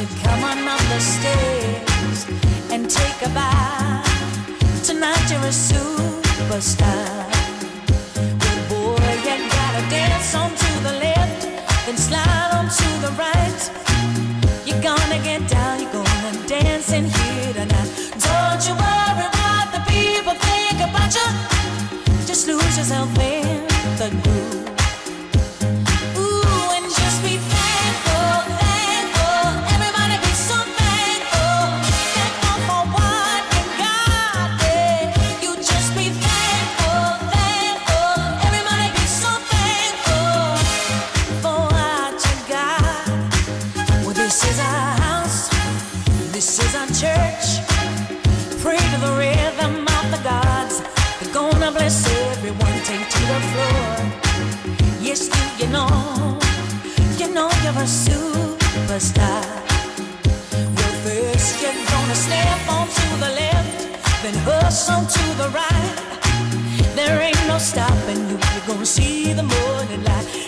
up the stairs and take a bow. Tonight you're a superstar. Well, boy, you gotta dance on to the left, then slide on to the right. You're gonna get down, you're gonna dance in here tonight. Don't you worry what the people think about you. Just lose yourself in a superstar. First gonna step the left, then the right. There ain't no stopping you. You're gonna see the morning light.